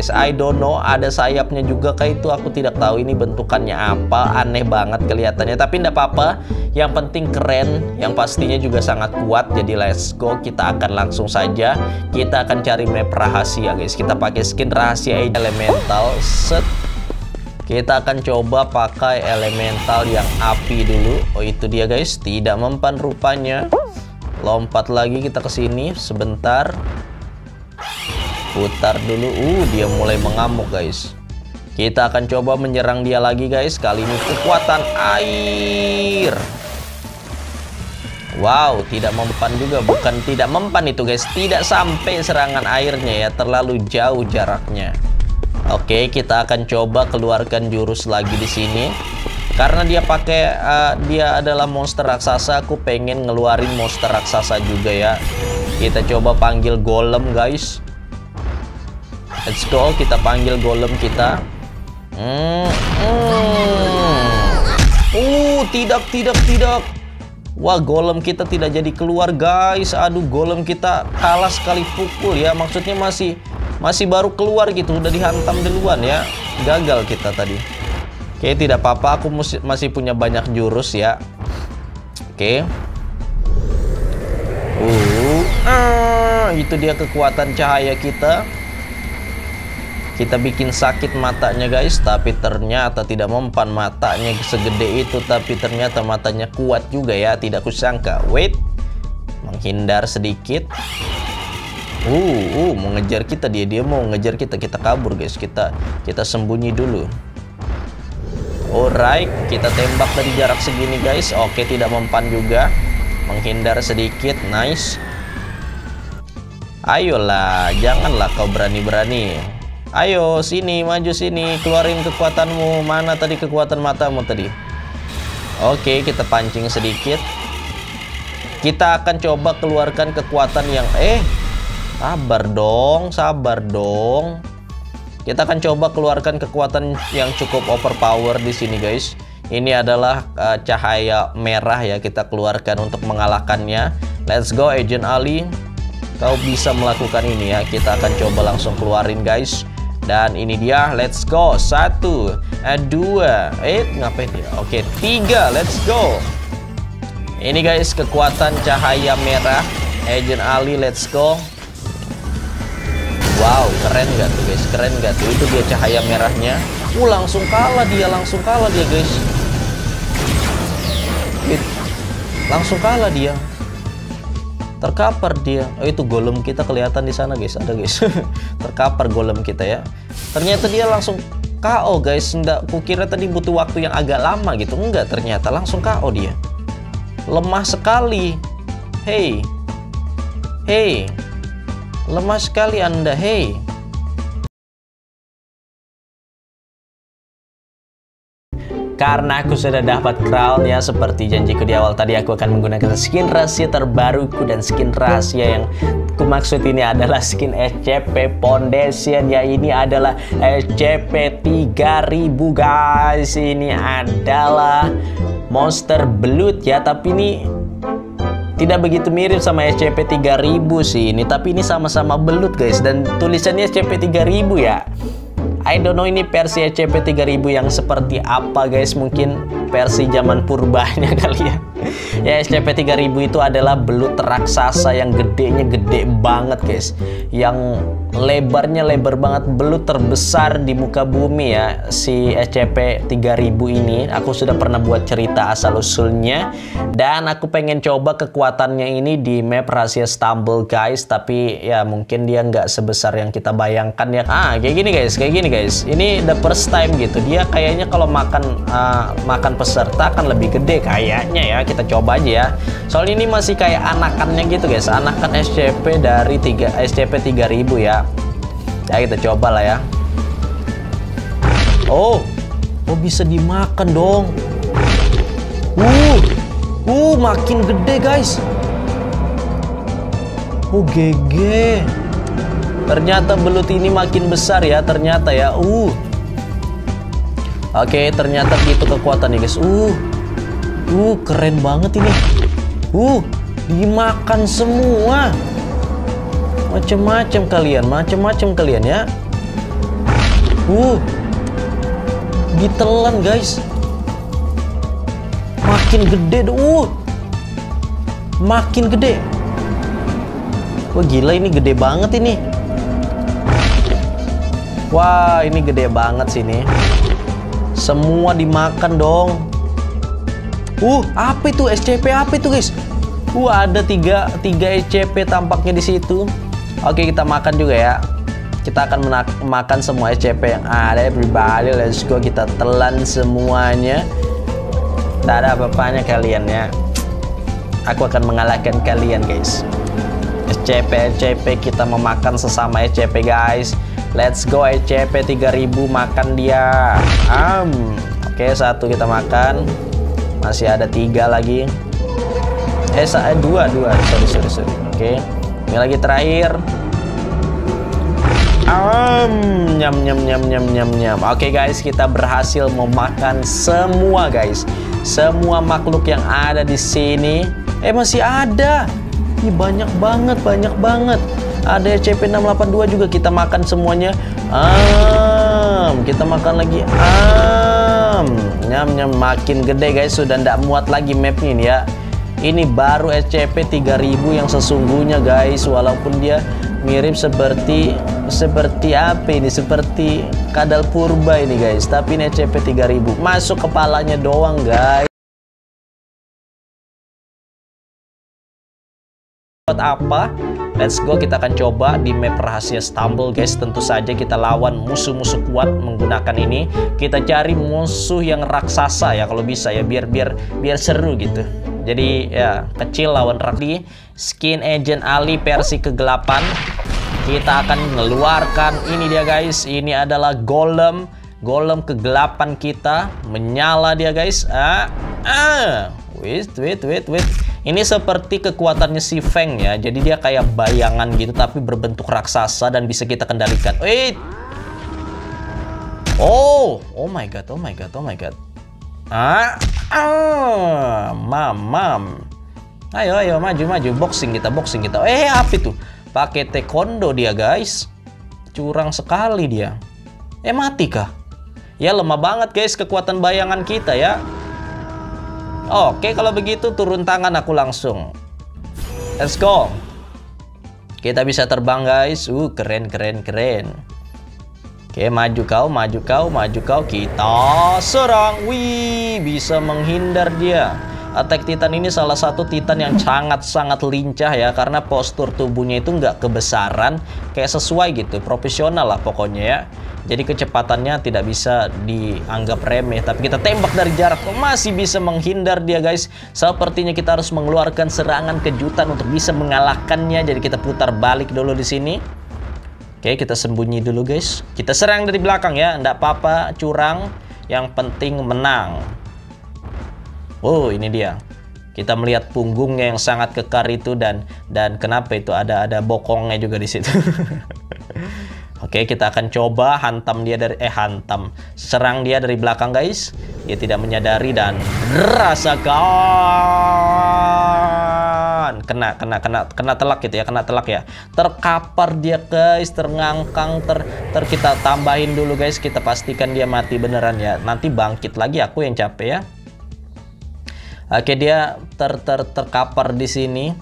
guys. I don't know ada sayapnya juga kayak itu? Aku tidak tahu ini bentukannya apa. Aneh banget kelihatannya. Tapi tidak apa-apa. Yang penting keren. Yang pastinya juga sangat kuat. Jadi let's go. Kita akan langsung saja. Kita akan cari map rahasia guys. Kita pakai skin rahasia elemental. Set. Kita akan coba pakai elemental yang api dulu. Oh itu dia guys. Tidak mempan rupanya. Lompat lagi kita ke sini. Sebentar putar dulu. Uh dia mulai mengamuk guys. Kita akan coba menyerang dia lagi guys. Kali ini kekuatan air. Wow tidak mempan juga. Bukan tidak mempan itu guys. Tidak sampai serangan airnya ya. Terlalu jauh jaraknya. Oke kita akan coba keluarkan jurus lagi di sini. Karena dia pakai uh, dia adalah monster raksasa aku pengen ngeluarin monster raksasa juga ya. Kita coba panggil golem guys Let's go, kita panggil golem kita. Hmm, hmm. Uh, tidak, tidak, tidak. Wah, golem kita tidak jadi keluar, guys. Aduh, golem kita kalah sekali pukul ya. Maksudnya masih masih baru keluar gitu, udah dihantam duluan ya. Gagal kita tadi. Oke, tidak apa-apa. Aku masih punya banyak jurus ya. Oke. Uh, ah, itu dia kekuatan cahaya kita kita bikin sakit matanya guys tapi ternyata tidak mempan matanya segede itu tapi ternyata matanya kuat juga ya tidak kusangka. Wait menghindar sedikit. Uh uh mengejar kita dia dia mau ngejar kita. Kita kabur guys. Kita kita sembunyi dulu. Alright kita tembak dari jarak segini guys. Oke tidak mempan juga. Menghindar sedikit nice. Ayolah janganlah kau berani-berani Ayo sini maju sini keluarin kekuatanmu. Mana tadi kekuatan matamu tadi? Oke kita pancing sedikit. Kita akan coba keluarkan kekuatan yang Eh sabar dong sabar dong. Kita akan coba keluarkan kekuatan yang cukup overpower di sini guys. Ini adalah uh, cahaya merah ya kita keluarkan untuk mengalahkannya. Let's go Agent Ali. Kau bisa melakukan ini ya. Kita akan coba langsung keluarin guys dan ini dia, let's go. Satu, eh, dua, eh ngapain dia? Oke, tiga, let's go. Ini guys, kekuatan cahaya merah. Agent Ali, let's go. Wow, keren gak tuh guys? Keren gak tuh? Itu dia cahaya merahnya. Uh, langsung kalah dia, langsung kalah dia guys. Langsung kalah dia terkapar dia. Oh itu golem kita kelihatan di sana guys. Ada guys. Terkapar golem kita ya. Ternyata dia langsung KO guys. Enggak kukira tadi butuh waktu yang agak lama gitu. Enggak ternyata langsung KO dia. Lemah sekali. Hey. Hey. Lemah sekali anda. Hey Karena aku sudah dapat crown ya seperti janjiku di awal tadi aku akan menggunakan skin rahasia terbaruku. Dan skin rahasia yang aku maksud ini adalah skin SCP Foundation. Ya ini adalah SCP 3000 guys. Ini adalah monster blood ya. Tapi ini tidak begitu mirip sama SCP 3000 sih ini. Tapi ini sama-sama belut guys. Dan tulisannya SCP 3000 ya I don't know ini versi SCP 3000 yang seperti apa guys. Mungkin versi zaman purbanya kali ya ya SCP 3000 itu adalah belut raksasa yang gedenya gede banget guys. Yang lebarnya lebar banget belut terbesar di muka bumi ya si SCP 3000 ini. Aku sudah pernah buat cerita asal usulnya. Dan aku pengen coba kekuatannya ini di map rahasia Stumble guys. Tapi ya mungkin dia nggak sebesar yang kita bayangkan ya. Ah kayak gini guys. Kayak gini guys. Ini the first time gitu. Dia kayaknya kalau makan uh, makan peserta kan lebih gede kayaknya ya kita coba aja ya. Soalnya ini masih kayak anakannya gitu guys. Anakan SCP dari 3 SCP 3000 ya. Ya kita coba lah ya. Oh oh bisa dimakan dong. Uh uh makin gede guys. Oh GG ternyata belut ini makin besar ya ternyata ya. Uh. Oke, ternyata gitu kekuatan nih guys. Uh, uh, keren banget ini. Uh, dimakan semua macem-macem kalian macem-macem kalian ya Uh, ditelan guys. Makin gede, uh, makin gede. Wah gila ini gede banget ini. Wah ini gede banget sini. Semua dimakan dong. Uh, apa itu SCP apa itu guys? Uh, ada tiga, tiga SCP tampaknya di situ. Oke, kita makan juga ya. Kita akan makan semua SCP yang ada. Everybody, let's go. Kita telan semuanya. Tak ada apa-apanya kalian ya. Aku akan mengalahkan kalian, guys. SCP, SCP kita memakan sesama SCP, guys. Let's go SCP 3000 makan dia. Um, Oke, satu kita makan. Masih ada tiga lagi. Eh saya dua dua. Sorry sorry sorry. Oke. Okay. ini lagi terakhir. Um, nyam nyam nyam nyam nyam nyam. Oke okay, guys kita berhasil memakan semua guys. Semua makhluk yang ada di sini. Eh masih ada. Ini banyak banget banyak banget. Ada CP682 juga. Kita makan semuanya. Um, kita makan lagi. Um, nyam nyam makin gede guys. Sudah tidak muat lagi mapnya ini ya. Ini baru SCP 3000 yang sesungguhnya guys. Walaupun dia mirip seperti seperti apa ini? Seperti kadal purba ini guys. Tapi ini SCP 3000 masuk kepalanya doang guys apa Let's go kita akan coba di map rahasia Stumble guys Tentu saja kita lawan musuh-musuh kuat menggunakan ini Kita cari musuh yang raksasa ya kalau bisa ya biar biar biar seru gitu jadi ya kecil lawan Rakdi. Skin Agent Ali versi kegelapan. Kita akan mengeluarkan ini dia guys. Ini adalah Golem. Golem kegelapan kita menyala dia guys. Ah, ah. Wait, wait, wait, wait. Ini seperti kekuatannya si Feng ya. Jadi dia kayak bayangan gitu tapi berbentuk raksasa dan bisa kita kendalikan. Wait. Oh, oh my god, oh my god, oh my god. Ah, ah, mam, mam. Ayo, ayo, maju, maju. Boxing kita, boxing kita. Eh, apa itu? Pakai taekwondo dia, guys. Curang sekali dia. Eh, mati kah? Ya, lemah banget, guys, kekuatan bayangan kita ya. Oke, kalau begitu turun tangan aku langsung. Let's go. Kita bisa terbang, guys. Uh, keren, keren, keren. Oke, maju kau, maju kau, maju kau. Kita serang. Wih, bisa menghindar dia. Attack Titan ini salah satu Titan yang sangat-sangat lincah ya karena postur tubuhnya itu nggak kebesaran kayak sesuai gitu profesional lah pokoknya ya jadi kecepatannya tidak bisa dianggap remeh tapi kita tembak dari jarak masih bisa menghindar dia guys sepertinya kita harus mengeluarkan serangan kejutan untuk bisa mengalahkannya jadi kita putar balik dulu di sini Oke, kita sembunyi dulu guys. Kita serang dari belakang ya, enggak apa-apa curang. Yang penting menang. Oh, ini dia. Kita melihat punggungnya yang sangat kekar itu dan dan kenapa itu ada ada bokongnya juga di situ. Oke, kita akan coba hantam dia dari eh hantam, serang dia dari belakang guys. Dia tidak menyadari dan rasakan. Kena kena kena kena telak gitu ya, kena telak ya. Terkapar dia guys, terngangkang, ter ter kita tambahin dulu guys, kita pastikan dia mati beneran ya. Nanti bangkit lagi aku yang capek ya. Oke, dia ter ter terkapar di sini.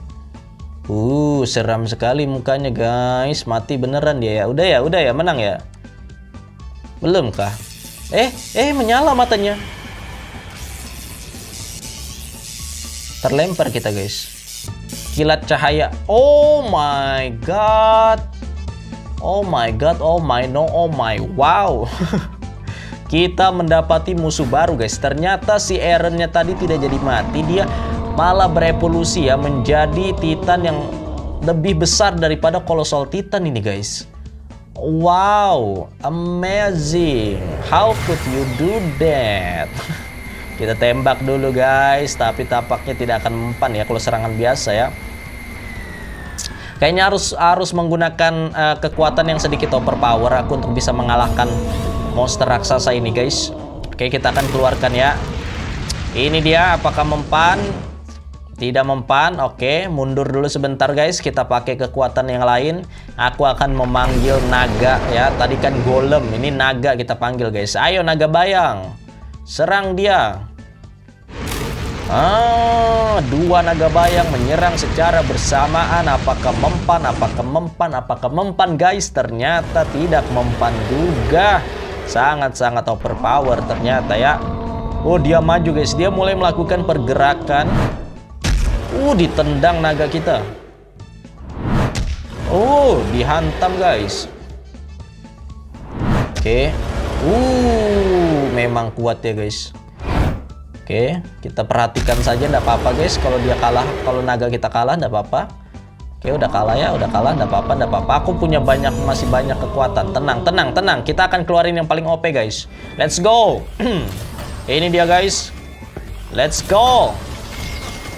Uh, seram sekali mukanya guys. Mati beneran dia ya. Udah ya, udah ya, menang ya. Belum kah? Eh, eh menyala matanya. Terlempar kita guys. Kilat cahaya. Oh my god. Oh my god, oh my no, oh my wow. kita mendapati musuh baru guys. Ternyata si Aaronnya tadi tidak jadi mati. Dia malah berevolusi ya menjadi Titan yang lebih besar daripada Colossal Titan ini guys. Wow, amazing. How could you do that? Kita tembak dulu guys, tapi tampaknya tidak akan mempan ya kalau serangan biasa ya. Kayaknya harus harus menggunakan uh, kekuatan yang sedikit overpower aku untuk bisa mengalahkan monster raksasa ini guys. Oke, kita akan keluarkan ya. Ini dia apakah mempan? Tidak mempan, oke. Mundur dulu sebentar guys, kita pakai kekuatan yang lain. Aku akan memanggil naga ya. Tadi kan golem, ini naga kita panggil guys. Ayo naga bayang. Serang dia. Ah, dua naga bayang menyerang secara bersamaan. Apakah mempan? Apakah mempan? Apakah mempan guys? Ternyata tidak mempan juga. Sangat-sangat overpower ternyata ya. Oh, dia maju guys. Dia mulai melakukan pergerakan. Uh, ditendang naga kita. Oh, dihantam guys. Oke. Okay. Uh, memang kuat ya guys. Oke, okay. kita perhatikan saja enggak apa-apa guys. Kalau dia kalah, kalau naga kita kalah enggak apa-apa. Oke, okay, udah kalah ya, udah kalah enggak apa-apa, enggak apa-apa. Aku punya banyak masih banyak kekuatan. Tenang, tenang, tenang. Kita akan keluarin yang paling OP guys. Let's go. Ini dia guys. Let's go.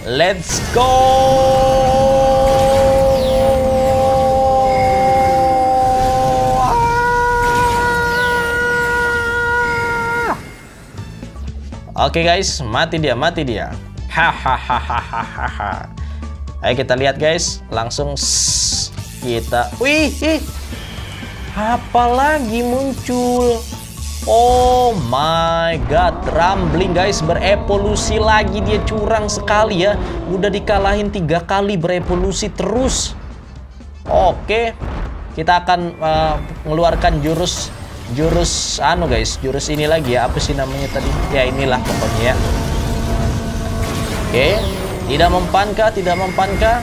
Let's go. Oke okay guys, mati dia, mati dia. Hahaha. Ayo kita lihat guys, langsung kita. Wih, ih. apa lagi muncul? Oh my god, Rambling guys berevolusi lagi dia curang sekali ya. Udah dikalahin tiga kali berevolusi terus. Oke, kita akan uh, mengeluarkan jurus jurus anu guys, jurus ini lagi ya. Apa sih namanya tadi? Ya inilah pokoknya ya. Oke, tidak mempankah? Tidak mempankah?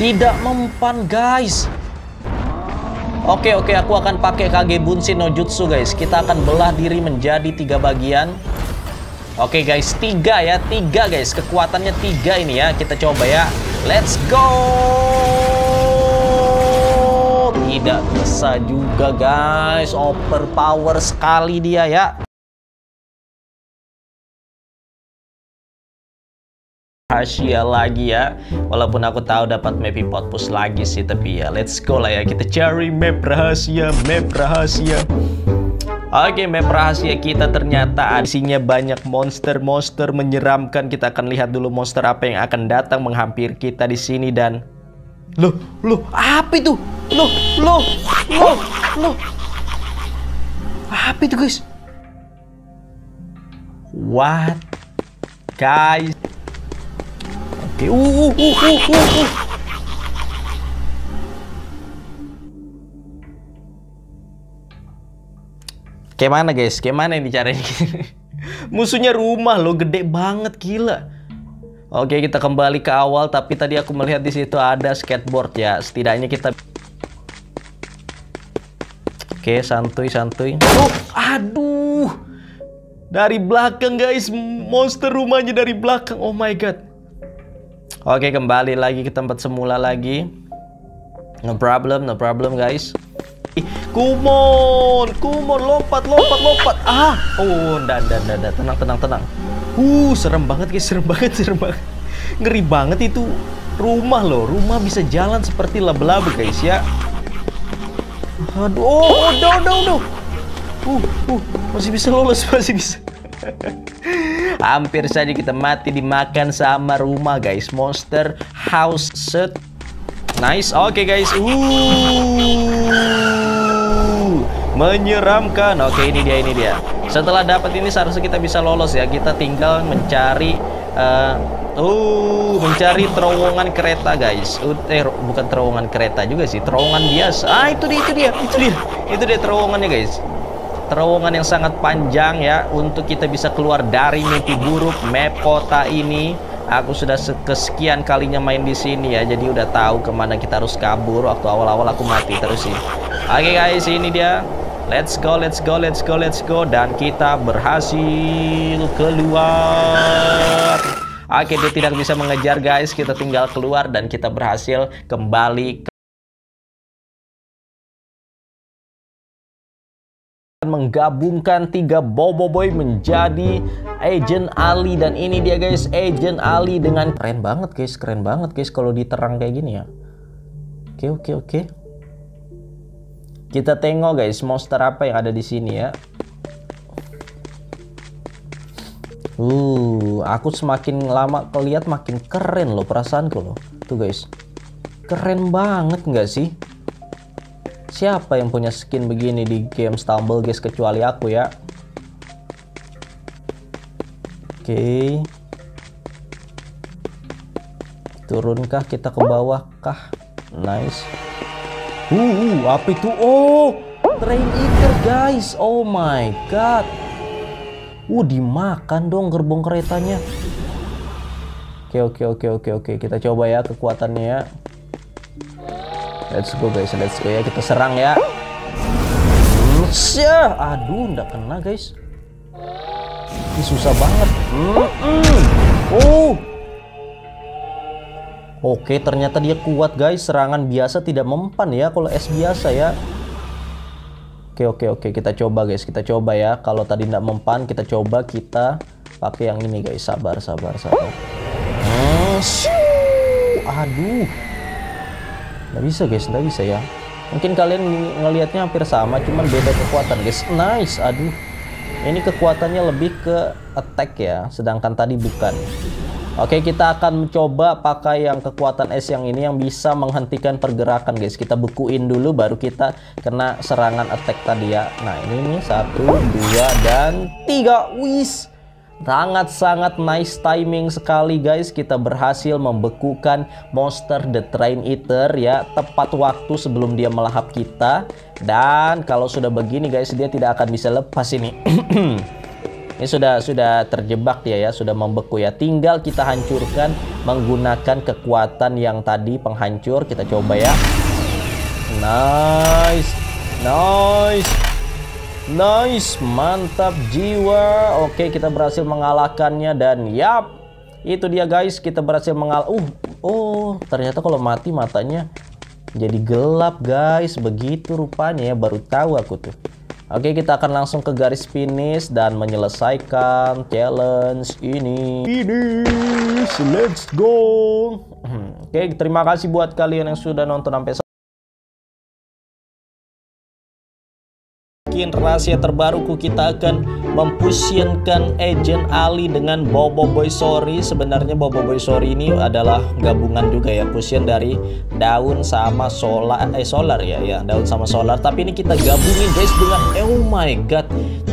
Tidak mempan guys. Oke oke aku akan pakai Kage Bunshin no Jutsu guys. Kita akan belah diri menjadi tiga bagian. Oke guys, tiga ya, tiga guys. Kekuatannya tiga ini ya. Kita coba ya. Let's go. Tidak bisa juga guys. Overpower sekali dia ya. Rahasia lagi ya Walaupun aku tahu dapat map potpus lagi sih Tapi ya let's go lah ya Kita cari map rahasia Map rahasia Oke, map rahasia kita ternyata isinya banyak monster-monster menyeramkan. Kita akan lihat dulu monster apa yang akan datang menghampiri kita di sini dan Loh, loh, apa itu? Loh, loh, loh, loh. Apa itu, guys? What? Guys, Oke, uh, uh, uh, uh, uh, uh. Kayak mana guys? Kayak mana ini caranya? Musuhnya rumah loh, gede banget gila. Oke, kita kembali ke awal tapi tadi aku melihat di situ ada skateboard ya. Setidaknya kita Oke, santuy santuy. Oh, aduh. Dari belakang guys, monster rumahnya dari belakang. Oh my god. Oke, kembali lagi ke tempat semula lagi. No problem, no problem guys. Kumon, kumon, lompat, lompat, lompat. Ah, oh, dan, dan, dan, tenang, tenang, tenang. Uh, serem banget guys, serem banget, serem banget. Ngeri banget itu rumah loh. Rumah bisa jalan seperti laba-laba guys ya. Aduh, oh, udah, udah, udah. Uh, uh, masih bisa lolos, masih bisa. Hampir saja kita mati dimakan sama rumah guys. Monster house set. Nice. Oke okay, guys. Uh. Menyeramkan. Oke, okay, ini dia ini dia. Setelah dapat ini seharusnya kita bisa lolos ya. Kita tinggal mencari uh, Uh, mencari terowongan kereta guys. Uh, eh, bukan terowongan kereta juga sih, terowongan biasa. Ah, itu dia, itu dia, itu dia, itu dia terowongannya guys terowongan yang sangat panjang ya untuk kita bisa keluar dari mimpi buruk map kota ini. Aku sudah kesekian kalinya main di sini ya jadi udah tahu ke mana kita harus kabur. Waktu awal-awal aku mati terus sih. Oke okay, guys ini dia. Let's go let's go let's go let's go. Dan kita berhasil keluar. Oke, dia tidak bisa mengejar guys. Kita tinggal keluar dan kita berhasil kembali menggabungkan tiga Bobo Boy menjadi Agent Ali dan ini dia guys Agent Ali dengan keren banget guys keren banget guys kalau diterang kayak gini ya oke oke oke kita tengok guys monster apa yang ada di sini ya Uh, aku semakin lama kelihat makin keren loh perasaanku loh. Tuh guys. Keren banget nggak sih? Siapa yang punya skin begini di game Stumble guys kecuali aku ya? Oke. Okay. Turunkah kita ke bawah kah? Nice. Uh, apa itu? Oh, train eater guys. Oh my god. Uh, dimakan dong gerbong keretanya. Oke, oke, oke, oke, oke. Kita coba ya kekuatannya ya. Let's go guys, let's go ya. Kita serang ya. Syah, aduh, nggak kena guys. Ini susah banget. Mm -mm. Oh. Oke, ternyata dia kuat guys. Serangan biasa tidak mempan ya kalau es biasa ya. Oke oke oke kita coba guys kita coba ya kalau tadi tidak mempan kita coba kita pakai yang ini guys sabar sabar sabar hmm, aduh nggak bisa guys. Nggak bisa ya. Mungkin kalian ngelihatnya hampir sama cuman beda kekuatan guys. Nice. Aduh. Ini kekuatannya lebih ke attack ya. Sedangkan tadi bukan. Oke kita akan mencoba pakai yang kekuatan es yang ini yang bisa menghentikan pergerakan guys. Kita bekuin dulu baru kita kena serangan attack tadi ya. Nah ini nih. Satu dua dan tiga. Wis sangat-sangat nice timing sekali guys kita berhasil membekukan monster the train eater ya tepat waktu sebelum dia melahap kita dan kalau sudah begini guys dia tidak akan bisa lepas ini Ini sudah sudah terjebak dia ya, sudah membeku ya. Tinggal kita hancurkan menggunakan kekuatan yang tadi penghancur. Kita coba ya. Nice. Nice. Nice, mantap jiwa. Oke, kita berhasil mengalahkannya dan yap, itu dia guys, kita berhasil mengal. Uh, oh, ternyata kalau mati matanya jadi gelap guys. Begitu rupanya ya, baru tahu aku tuh. Oke, kita akan langsung ke garis finish dan menyelesaikan challenge ini. Finish, let's go. Oke, terima kasih buat kalian yang sudah nonton sampai mungkin rahasia terbaruku kita akan memfusionkan Agent Ali dengan Bobo Boy Sorry. Sebenarnya Bobo Boy Sorry ini adalah gabungan juga ya Fusion dari daun sama solar Eh solar ya ya daun sama solar. Tapi ini kita gabungin guys dengan Oh my god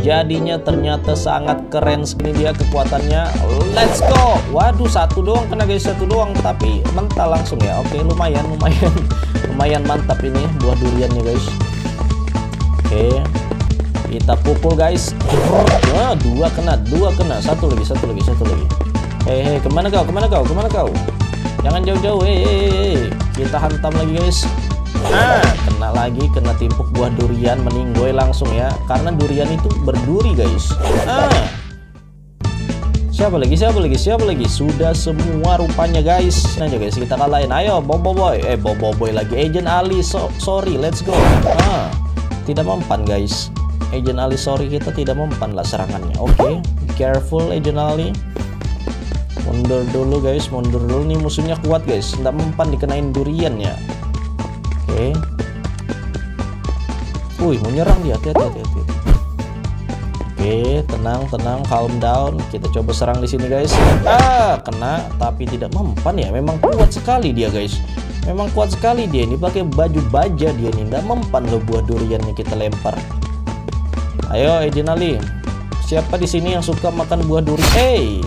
Jadinya ternyata sangat keren sekali dia kekuatannya. Let's go! Waduh satu doang kena guys satu doang Tapi mental langsung ya. Oke lumayan lumayan Lumayan mantap ini buah duriannya guys Oke. Kita pukul guys. Wah, dua kena dua kena. Satu lagi satu lagi satu lagi. Hei hei ke mana kau? Ke mana kau? Ke mana kau? Jangan jauh-jauh. Hei, hei, hei kita hantam lagi guys. Ah. Kena lagi kena timpuk buah durian meninggoy langsung ya. Karena durian itu berduri guys. Ah. Siapa lagi? Siapa lagi? Siapa lagi? Sudah semua rupanya guys. Nah guys. Kita kalahin. Ayo bobo boy eh bobo boy lagi. Agent Ali. So sorry. Let's go. Ah tidak mempan guys Agent Ali sorry kita tidak mempan lah serangannya oke okay. careful Agent Ali mundur dulu guys mundur dulu nih musuhnya kuat guys tidak mempan dikenain durian ya oke okay. wih mau nyerang dia hati-hati hati-hati Oke, tenang, tenang, calm down. Kita coba serang di sini, guys. Ah, kena, tapi tidak mempan ya. Memang kuat sekali dia, guys. Memang kuat sekali dia ini pakai baju baja dia nih. Tidak mempan loh buah duriannya kita lempar. Ayo Ali, Siapa di sini yang suka makan buah duri? Hey,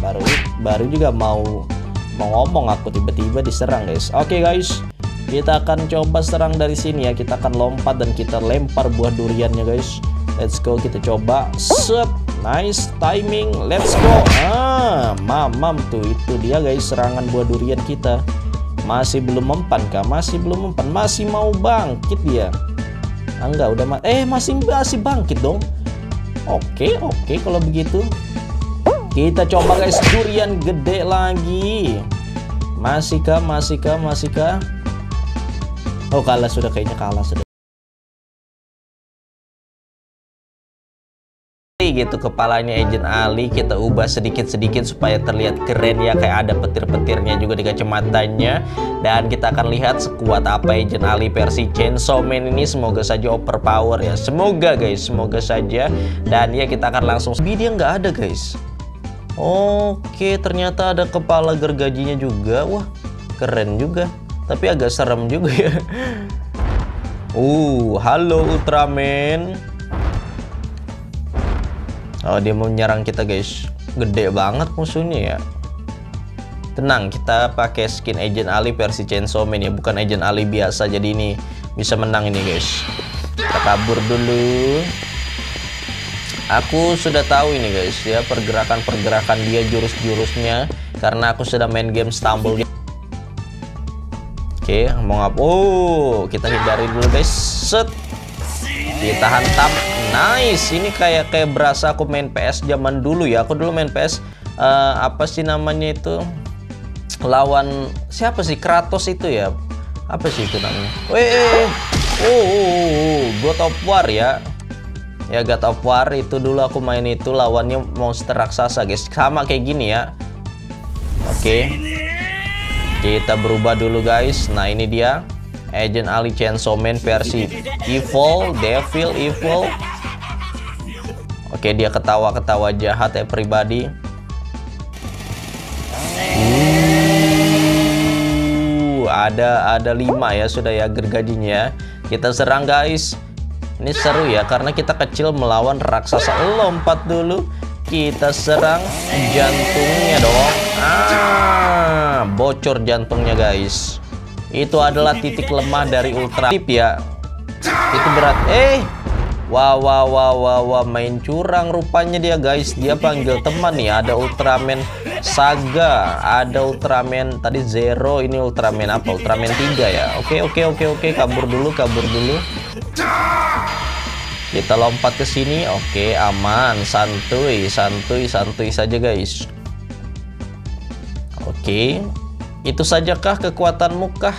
baru baru juga mau mau ngomong aku tiba-tiba diserang guys. Oke okay, guys, kita akan coba serang dari sini ya. Kita akan lompat dan kita lempar buah duriannya guys. Let's go kita coba. Set, nice timing. Let's go. Ah, mamam tuh itu dia guys serangan buah durian kita. Masih belum mempan kah? Masih belum mempan. Masih mau bangkit dia. Ah, enggak udah ma eh masih masih bangkit dong. Oke oke kalau begitu. Kita coba guys durian gede lagi. Masih kah? Masih kah? Masih kah? Oh kalah sudah kayaknya kalah sudah gitu kepalanya Agent Ali kita ubah sedikit-sedikit supaya terlihat keren ya kayak ada petir-petirnya juga di kacamatanya dan kita akan lihat sekuat apa Agent Ali versi Chainsaw Man ini semoga saja overpower ya semoga guys semoga saja dan ya kita akan langsung dia nggak ada guys Oke, ternyata ada kepala gergajinya juga. Wah, keren juga. Tapi agak serem juga ya. Uh, halo Ultraman. Oh, dia mau menyerang kita, guys. Gede banget musuhnya ya. Tenang, kita pakai skin Agent Ali versi Chainsaw Man ya, bukan Agent Ali biasa. Jadi ini bisa menang ini, guys. Kita kabur dulu. Aku sudah tahu ini guys ya pergerakan-pergerakan dia jurus-jurusnya karena aku sudah main game Stumble. Oke, mau ngap? Oh, kita hindari dulu guys. Set. Kita hantam. Nice. Ini kayak kayak berasa aku main PS zaman dulu ya. Aku dulu main PS uh, eh, apa sih namanya itu? Lawan siapa sih Kratos itu ya? Apa sih itu namanya? Weh. Oh, oh, oh, oh, God of War ya ya God of War itu dulu aku main itu lawannya monster raksasa guys sama kayak gini ya oke okay. kita berubah dulu guys nah ini dia Agent Ali Chainsaw Man versi Evil Devil Evil oke dia ketawa-ketawa jahat ya pribadi uh, ada ada lima ya sudah ya gergajinya kita serang guys ini seru ya karena kita kecil melawan raksasa lompat dulu. Kita serang jantungnya dong. Ah, bocor jantungnya guys. Itu adalah titik lemah dari Ultra Tip ya. Itu berat. Eh, Wow, wow, wow, wow, wow, main curang rupanya dia guys. Dia panggil teman nih. Ada Ultraman Saga, ada Ultraman tadi Zero, ini Ultraman apa? Ultraman 3 ya. Oke, oke, oke, oke, kabur dulu, kabur dulu. Kita lompat ke sini. Oke, aman, santuy, santuy, santuy saja guys. Oke. Itu sajakah kekuatanmu kah?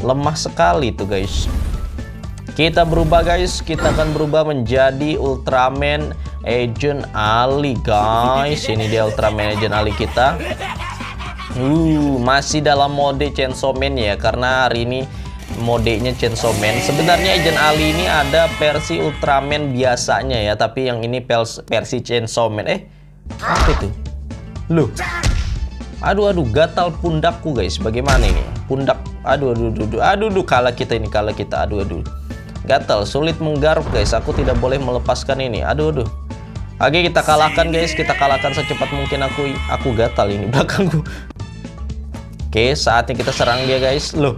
Lemah sekali tuh guys. Kita berubah guys, kita akan berubah menjadi Ultraman Agent Ali guys. Ini dia Ultraman Agent Ali kita. Uh, masih dalam mode Chainsaw Man ya karena hari ini modenya Chainsaw Man. Sebenarnya Agent Ali ini ada versi Ultraman biasanya ya, tapi yang ini versi Chainsaw Man. Eh, apa itu? Loh. Aduh aduh gatal pundakku guys. Bagaimana ini? Pundak aduh aduh aduh aduh, aduh, aduh kalah kita ini kalah kita. Aduh aduh. Gatal, sulit menggaruk guys. Aku tidak boleh melepaskan ini. Aduh, aduh. Oke, kita kalahkan guys. Kita kalahkan secepat mungkin aku aku gatal ini belakangku. Oke, saatnya kita serang dia guys. Loh.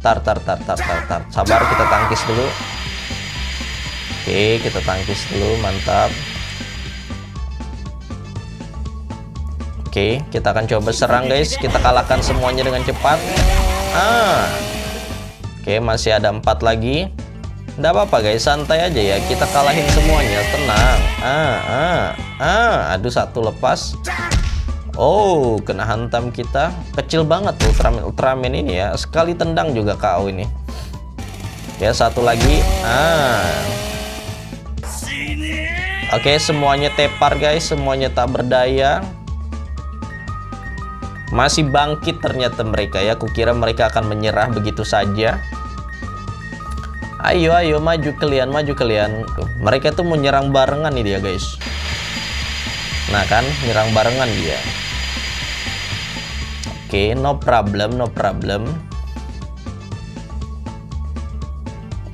Tar tar tar tar tar tar. Sabar kita tangkis dulu. Oke, kita tangkis dulu. Mantap. Oke, kita akan coba serang guys. Kita kalahkan semuanya dengan cepat. Ah. Oke, masih ada empat lagi. Nggak apa-apa guys, santai aja ya. Kita kalahin semuanya, tenang. Ah, ah, ah. Aduh, satu lepas. Oh, kena hantam kita. Kecil banget tuh Ultraman, Ultraman ini ya. Sekali tendang juga kau ini. Ya, satu lagi. Ah. Oke, semuanya tepar guys. Semuanya tak berdaya. Masih bangkit ternyata mereka ya. Kukira mereka akan menyerah begitu saja. Ayo, ayo, maju kalian, maju kalian. Mereka tuh mau nyerang barengan nih dia, guys. Nah kan, nyerang barengan dia. Oke, okay, no problem, no problem.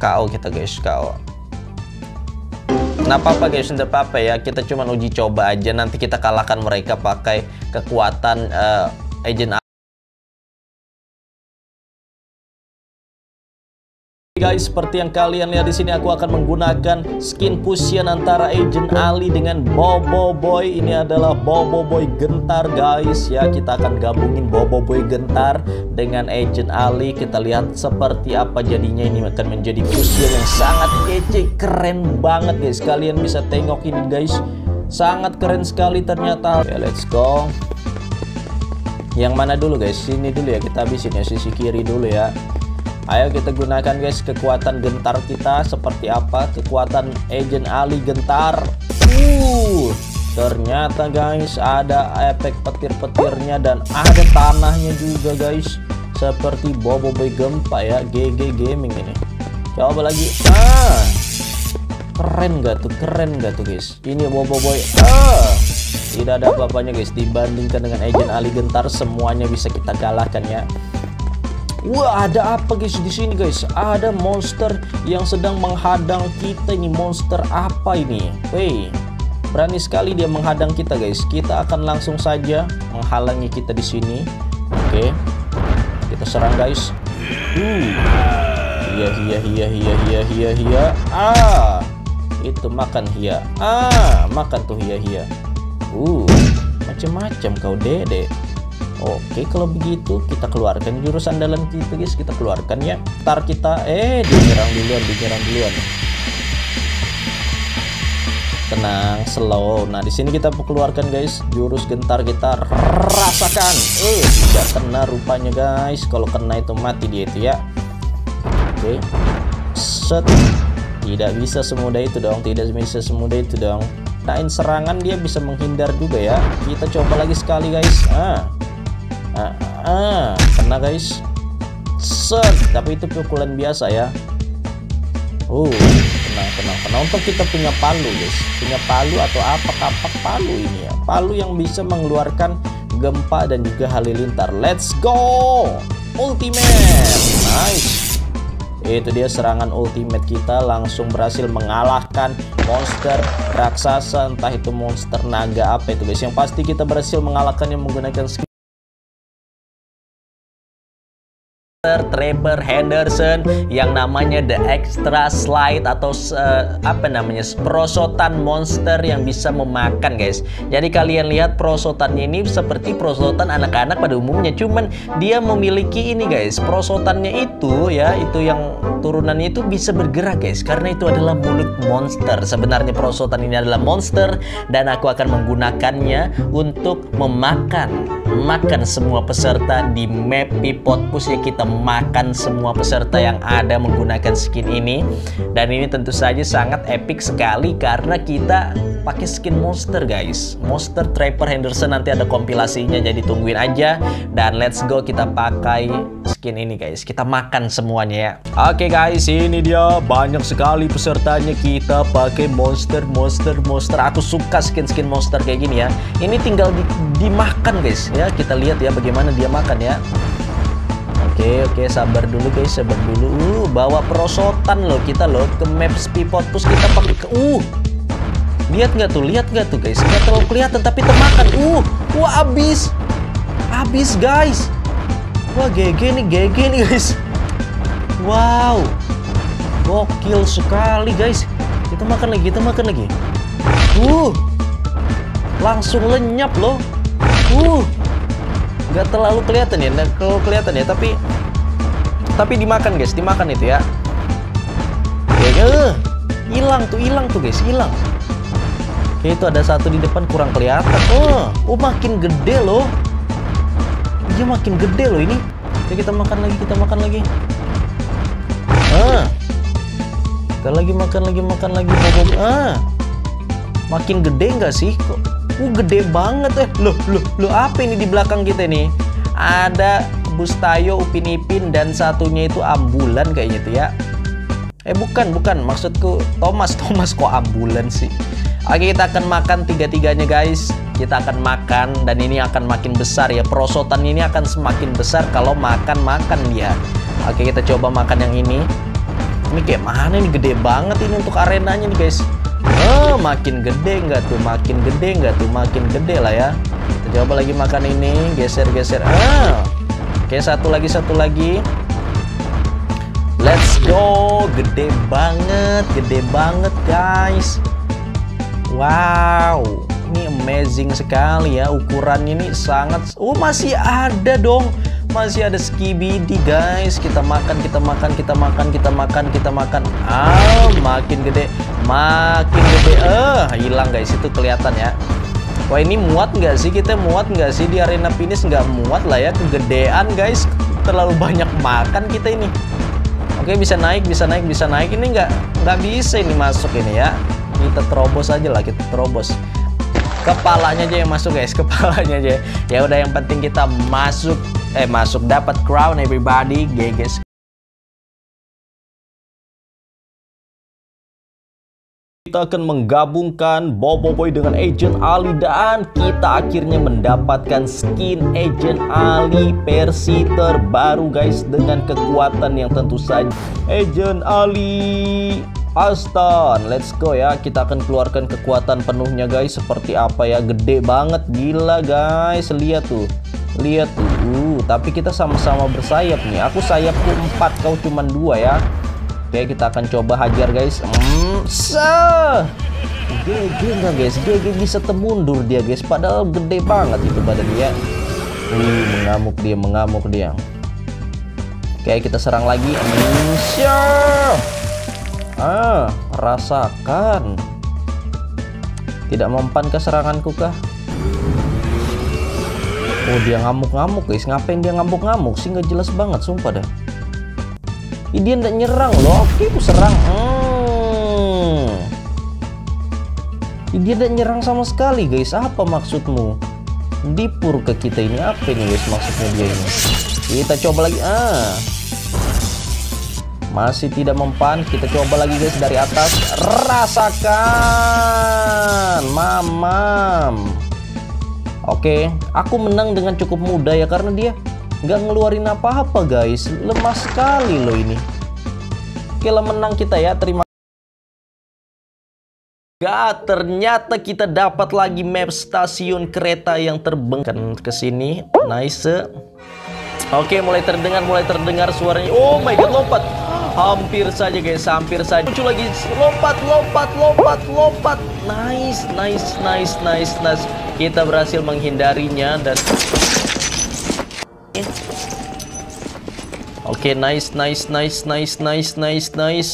KO kita, guys, KO. Nah, apa-apa guys, tidak apa-apa ya. Kita cuma uji coba aja. Nanti kita kalahkan mereka pakai kekuatan uh, agent guys, seperti yang kalian lihat di sini aku akan menggunakan skin fusion antara Agent Ali dengan Bobo Boy. Ini adalah Bobo Boy Gentar guys ya. Kita akan gabungin Bobo Boy Gentar dengan Agent Ali. Kita lihat seperti apa jadinya ini akan menjadi fusion yang sangat kece, keren banget guys. Kalian bisa tengok ini guys. Sangat keren sekali ternyata. Oke, let's go. Yang mana dulu guys? Sini dulu ya kita habisin ya sisi kiri dulu ya. Ayo kita gunakan guys kekuatan gentar kita seperti apa kekuatan Agent Ali gentar. Uh, ternyata guys ada efek petir-petirnya dan ada tanahnya juga guys. Seperti Bobo Boy Gempa ya, GG Gaming ini. Coba lagi. Ah. Keren gak tuh? Keren gak tuh guys? Ini Bobo Boy. Ah. Tidak ada apa-apanya guys Dibandingkan dengan Agent Ali Gentar Semuanya bisa kita kalahkan ya Wah, ada apa guys di sini guys? Ada monster yang sedang menghadang kita ini. Monster apa ini? Weh, berani sekali dia menghadang kita guys. Kita akan langsung saja menghalangi kita di sini. Oke, kita serang guys. Iya iya iya iya iya iya iya. Ah, itu makan hia. Ah, makan tuh hia hia. Uh, macam-macam kau dede. Oke kalau begitu kita keluarkan jurus andalan kita guys. Kita keluarkan ya. Ntar kita eh dinyerang duluan dinyerang duluan. Tenang slow. Nah di sini kita keluarkan guys jurus gentar kita. Rasakan. Eh tidak kena rupanya guys. Kalau kena itu mati dia itu ya. Oke. Set. Tidak bisa semudah itu dong. Tidak bisa semudah itu dong Nain serangan dia bisa menghindar juga ya. Kita coba lagi sekali guys. Ah. Ah, ah kena guys. Set. Tapi itu pukulan biasa ya. Uh tenang tenang tenang untuk kita punya palu guys. Punya palu atau apa kapak palu ini ya. Palu yang bisa mengeluarkan gempa dan juga halilintar. Let's go! Ultimate! Nice itu dia serangan ultimate kita langsung berhasil mengalahkan monster raksasa entah itu monster naga apa itu. Guys yang pasti kita berhasil mengalahkannya menggunakan skill Trevor Henderson yang namanya The Extra Slide atau uh, apa namanya perosotan monster yang bisa memakan guys. Jadi kalian lihat perosotannya ini seperti perosotan anak-anak pada umumnya, cuman dia memiliki ini guys. Perosotannya itu ya itu yang turunannya itu bisa bergerak guys karena itu adalah mulut monster. Sebenarnya perosotan ini adalah monster dan aku akan menggunakannya untuk memakan makan semua peserta di map Pipotpus ya kita makan semua peserta yang ada menggunakan skin ini. Dan ini tentu saja sangat epic sekali karena kita pakai skin monster guys. Monster Trapper Henderson nanti ada kompilasinya jadi tungguin aja. Dan let's go kita pakai skin ini guys. Kita makan semuanya ya. Oke guys ini dia. Banyak sekali pesertanya. Kita pakai monster monster monster. Aku suka skin-skin monster kayak gini ya. Ini tinggal di, dimakan guys ya. Kita lihat ya bagaimana dia makan ya Oke oke sabar dulu guys sabar dulu. Uh bawa perosotan loh kita loh ke map Spipot terus kita pakai ke uh. Lihat nggak tuh lihat nggak tuh guys? Nggak terlalu kelihatan tapi termakan. Uh wah abis abis guys. Wah GG nih GG nih guys. Wow. Gokil sekali guys. Kita makan lagi kita makan lagi. Uh. Langsung lenyap loh. Uh nggak terlalu kelihatan ya nggak terlalu kelihatan ya tapi tapi dimakan guys dimakan itu ya. Kayaknya uh, hilang tuh hilang tuh guys hilang. Oke itu ada satu di depan kurang kelihatan. Oh oh makin gede loh. Dia makin gede loh ini. Oke kita makan lagi kita makan lagi. Ah. Kita lagi makan lagi makan lagi ah. Makin gede nggak sih kok Uh, gede banget eh. Loh, loh, loh apa ini di belakang kita nih? Ada Bustayo, Upin Ipin dan satunya itu ambulan kayaknya tuh ya. Eh bukan, bukan. Maksudku Thomas, Thomas kok ambulan sih? Oke, kita akan makan tiga-tiganya guys. Kita akan makan dan ini akan makin besar ya. Perosotan ini akan semakin besar kalau makan-makan dia. Oke, kita coba makan yang ini. Ini kayak mana nih gede banget ini untuk arenanya nih guys. Makin gede nggak tuh? Makin gede nggak tuh? Makin gede lah ya. Kita coba lagi makan ini, geser-geser. Ah, oke satu lagi, satu lagi. Let's go, gede banget, gede banget guys. Wow, ini amazing sekali ya ukurannya ini sangat. Oh masih ada dong masih ada skibidi guys. Kita makan kita makan kita makan kita makan kita makan. Ah makin gede makin gede. Eh uh, hilang guys itu kelihatan ya. Wah ini muat nggak sih? Kita muat nggak sih di arena finish? Nggak muat lah ya kegedean guys. Terlalu banyak makan kita ini. Oke bisa naik bisa naik bisa naik. Ini nggak nggak bisa ini masuk ini ya. Kita terobos aja lah kita terobos kepalanya aja yang masuk guys. Kepalanya aja. Ya udah yang penting kita masuk eh masuk. Dapat crown everybody. Geges kita akan menggabungkan Bobo Boy dengan Agent Ali dan kita akhirnya mendapatkan skin Agent Ali versi terbaru guys dengan kekuatan yang tentu saja Agent Ali Aston let's go ya. Kita akan keluarkan kekuatan penuhnya guys. Seperti apa ya? Gede banget. Gila guys. Lihat tuh. Lihat tuh. Uh, tapi kita sama-sama bersayap nih. Aku sayapku empat kau cuma dua ya. Oke kita akan coba hajar guys. Hmm, Sah GG enggak guys? GG bisa temundur dia guys. Padahal gede banget itu badan dia. Wih mengamuk dia mengamuk dia. Oke kita serang lagi. Hmm, Syah Ah rasakan Tidak mempan ke seranganku kah Oh dia ngamuk-ngamuk guys Ngapain dia ngamuk-ngamuk sih nggak jelas banget sumpah dah Ih, dia nggak nyerang loh. Oke, aku serang. Hmm. Ih, dia nggak nyerang sama sekali, guys. Apa maksudmu? Dipur ke kita ini apa ini, guys? Maksudnya dia ini. Kita coba lagi. Ah. Masih tidak mempan. Kita coba lagi, guys, dari atas. Rasakan. Mamam. Oke, aku menang dengan cukup mudah ya karena dia nggak ngeluarin apa-apa guys lemah sekali loh ini oke lah menang kita ya terima Gak, ternyata kita dapat lagi map stasiun kereta yang terbang ke sini. Nice. Oke, mulai terdengar, mulai terdengar suaranya. Oh my god, lompat. Hampir saja guys, hampir saja. Muncul lagi, lompat, lompat, lompat, lompat. Nice, nice, nice, nice, nice. Kita berhasil menghindarinya dan Oke, okay, nice, nice, nice, nice, nice, nice, nice.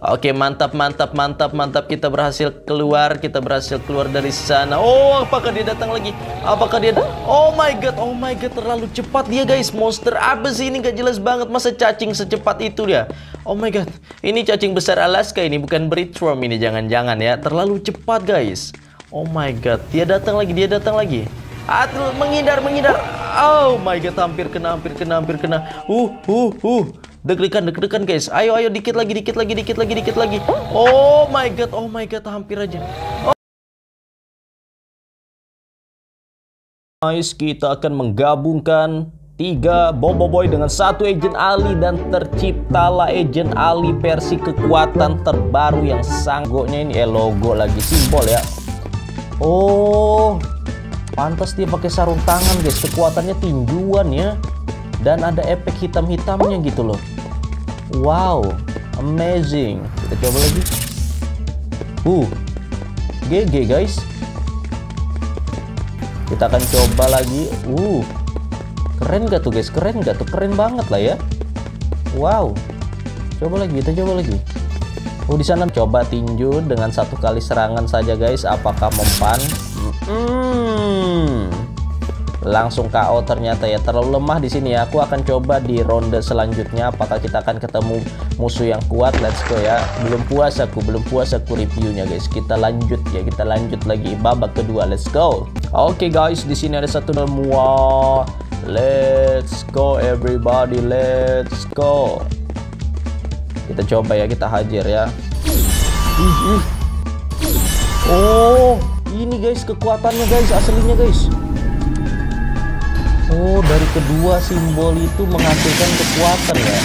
Oke, mantap, mantap, mantap, mantap. Kita berhasil keluar, kita berhasil keluar dari sana. Oh, apakah dia datang lagi? Apakah dia? Oh my god, oh my god, terlalu cepat dia guys. Monster apa sih ini? Gak jelas banget. Masa cacing secepat itu dia? Oh my god, ini cacing besar Alaska ini bukan breedworm ini jangan-jangan ya. Terlalu cepat guys. Oh my god, dia datang lagi, dia datang lagi. Aduh, menghindar, menghindar. Oh my god, hampir kena, hampir kena, hampir kena. Uh, uh, uh. Deg-degan, deg-degan guys. Ayo, ayo, dikit lagi, dikit lagi, dikit lagi, dikit lagi. Oh my god, oh my god, hampir aja. Oh. Guys, kita akan menggabungkan tiga Bobo Boy dengan satu Agent Ali dan terciptalah Agent Ali versi kekuatan terbaru yang sanggoknya ini eh logo lagi simbol ya. Oh, Pantas dia pakai sarung tangan guys, kekuatannya tinjuan ya. Dan ada efek hitam-hitamnya gitu loh. Wow, amazing. Kita coba lagi. Uh, GG guys. Kita akan coba lagi. Uh, keren gak tuh guys? Keren gak tuh? Keren banget lah ya. Wow. Coba lagi, kita coba lagi. Oh di sana coba tinju dengan satu kali serangan saja guys. Apakah mempan? Hmm. Langsung KO ternyata ya terlalu lemah di sini ya. Aku akan coba di ronde selanjutnya apakah kita akan ketemu musuh yang kuat. Let's go ya. Belum puas aku, belum puas aku reviewnya guys. Kita lanjut ya, kita lanjut lagi babak kedua. Let's go. Oke okay, guys, di sini ada satu semua. Let's go everybody, let's go. Kita coba ya, kita hajar ya. Oh, ini guys kekuatannya guys aslinya guys oh dari kedua simbol itu menghasilkan kekuatan ya?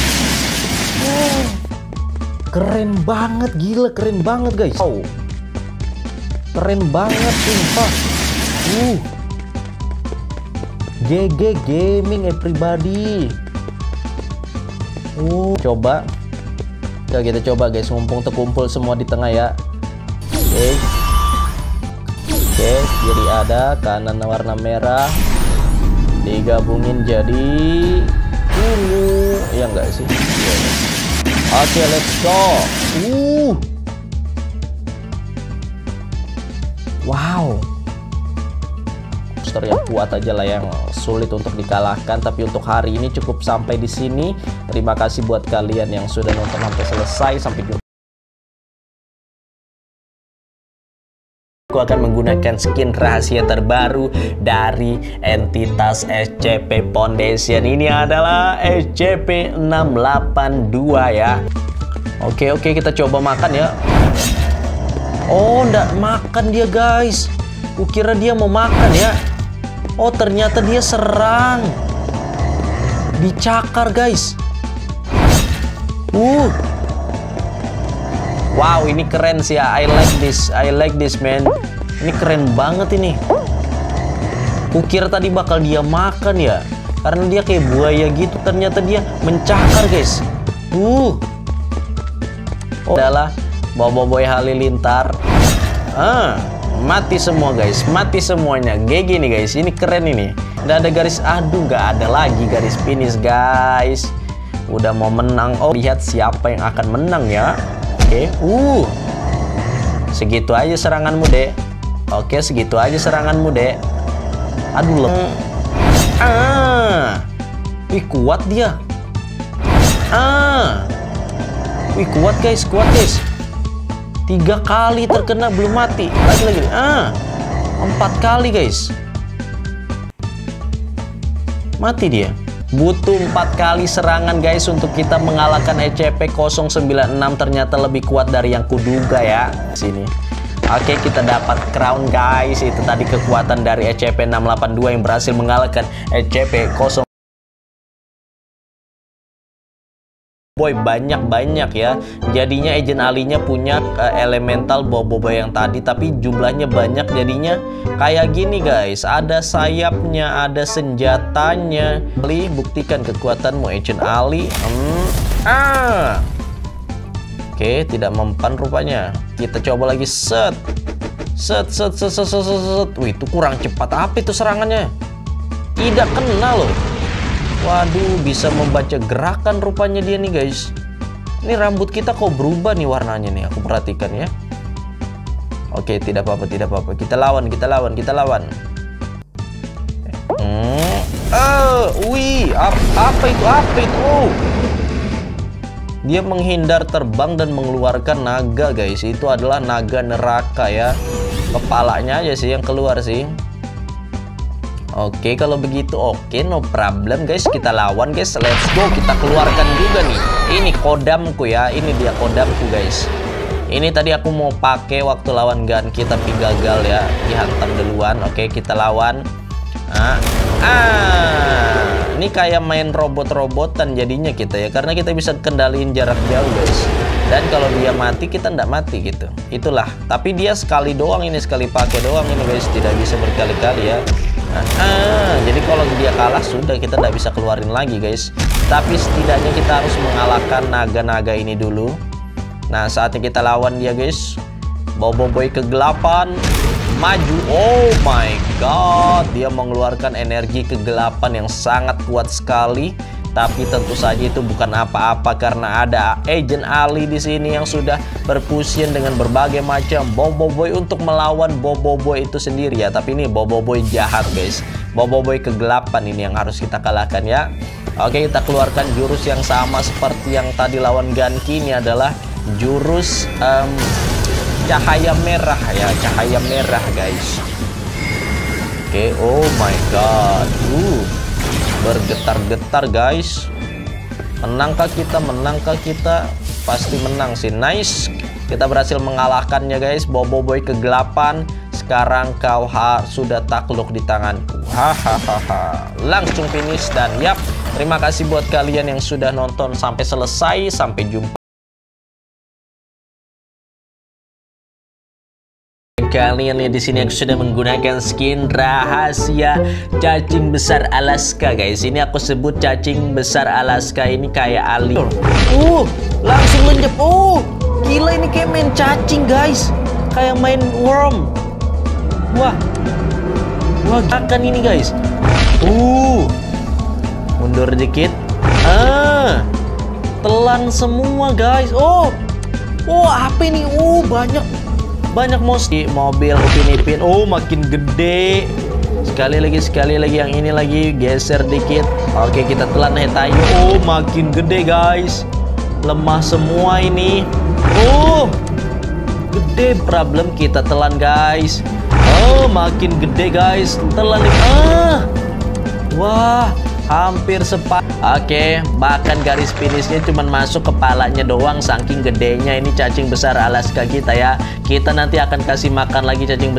Oh, keren banget gila keren banget guys. Oh keren banget sumpah. Uh. GG Gaming everybody. Uh coba. Ya kita coba guys. Mumpung terkumpul semua di tengah ya. Oke. Okay. Oke, kiri ada, kanan warna merah. Digabungin jadi ungu. Ya enggak sih? Oke, let's go. Uh. Wow. Monster yang kuat aja lah yang sulit untuk dikalahkan, tapi untuk hari ini cukup sampai di sini. Terima kasih buat kalian yang sudah nonton sampai selesai. Sampai jumpa. Aku akan menggunakan skin rahasia terbaru dari entitas SCP Foundation. Ini adalah SCP-682 ya. Oke, oke kita coba makan ya. Oh, ndak makan dia guys. Kukira dia mau makan ya. Oh, ternyata dia serang. Dicakar guys. Uh. Wow, ini keren sih ya. I like this. I like this, man. Ini keren banget ini. Kukira tadi bakal dia makan ya. Karena dia kayak buaya gitu. Ternyata dia mencakar, guys. Uh. Oh, adalah Boboiboy Halilintar. Ah, mati semua guys, mati semuanya. GG nih guys, ini keren ini. Udah ada garis, aduh nggak ada lagi garis finish guys. Udah mau menang. Oh, lihat siapa yang akan menang ya. Oke, uh. Segitu aja seranganmu, Dek. Oke, segitu aja seranganmu, Dek. Aduh, lem. Ah. Wih, kuat dia. Ah. Wih, kuat guys, kuat guys. Tiga kali terkena belum mati. Lagi lagi. Ah. Empat kali guys. Mati dia. Butuh empat kali serangan guys untuk kita mengalahkan ECP 096 ternyata lebih kuat dari yang kuduga ya. Sini. Oke kita dapat crown guys. Itu tadi kekuatan dari ECP 682 yang berhasil mengalahkan ECP 0 Boy banyak-banyak ya. Jadinya agent alinya punya uh, elemental bobo yang tadi Tapi jumlahnya banyak jadinya. Kayak gini guys. Ada sayapnya, ada senjatanya. Ali buktikan kekuatanmu agent Ali. Hmm. Ah Oke tidak mempan rupanya Kita coba lagi set Set set set set set, set. Wih itu kurang cepat apa itu serangannya Tidak kena loh Waduh, bisa membaca gerakan rupanya dia nih guys. Ini rambut kita kok berubah nih warnanya nih, aku perhatikan ya. Oke, tidak apa-apa, tidak apa-apa. Kita lawan, kita lawan, kita lawan. Hmm. Oh, wih, apa, apa itu? Apa itu? Oh. Dia menghindar terbang dan mengeluarkan naga, guys. Itu adalah naga neraka ya. Kepalanya aja sih yang keluar sih. Oke kalau begitu oke no problem guys. Kita lawan guys. Let's go. Kita keluarkan juga nih. Ini kodamku ya. Ini dia kodamku guys. Ini tadi aku mau pakai waktu lawan Ganki tapi gagal ya. Dihantam duluan. Oke kita lawan. Ah, ah ini kayak main robot-robotan jadinya kita ya karena kita bisa kendaliin jarak jauh guys dan kalau dia mati kita ndak mati gitu itulah tapi dia sekali doang ini sekali pakai doang ini guys tidak bisa berkali-kali ya Ah, jadi kalau dia kalah sudah kita tidak bisa keluarin lagi guys. Tapi setidaknya kita harus mengalahkan naga-naga ini dulu. Nah saatnya kita lawan dia guys. Bobo Boy kegelapan maju. Oh my god, dia mengeluarkan energi kegelapan yang sangat kuat sekali. Tapi tentu saja itu bukan apa-apa karena ada Agent Ali di sini yang sudah berpusian dengan berbagai macam Bobo Boy untuk melawan Bobo Boy itu sendiri ya. Tapi ini Bobo Boy jahat guys. Bobo Boy kegelapan ini yang harus kita kalahkan ya. Oke kita keluarkan jurus yang sama seperti yang tadi lawan Ganki ini adalah jurus um, cahaya merah ya cahaya merah guys. Oke oh my god. Uh bergetar-getar guys. Menangkah kita menangkah kita? Pasti menang sih. Nice. Kita berhasil mengalahkannya guys. Bobo Boy kegelapan. Sekarang kau sudah takluk di tanganku. Hahaha. Langsung finish dan yap. Terima kasih buat kalian yang sudah nonton sampai selesai. Sampai jumpa kalian lihat di sini aku sudah menggunakan skin rahasia cacing besar Alaska guys. Ini aku sebut cacing besar Alaska ini kayak Ali. Uh, langsung lenyap. Uh, gila ini kayak main cacing guys. Kayak main worm. Wah. Wah, akan ini guys. Uh. Mundur dikit. Ah. Telan semua guys. Oh. Oh, apa ini? Oh, banyak banyak moski mobil Upin Ipin oh makin gede. Sekali lagi sekali lagi. Yang ini lagi geser dikit. Oke kita telan hetayu oh makin gede guys. Lemah semua ini. Oh gede problem kita telan guys. Oh makin gede guys. Telan ah! Wah hampir sepat Oke bahkan garis finishnya cuma masuk kepalanya doang saking gedenya ini cacing besar Alaska kita ya. Kita nanti akan kasih makan lagi cacing besar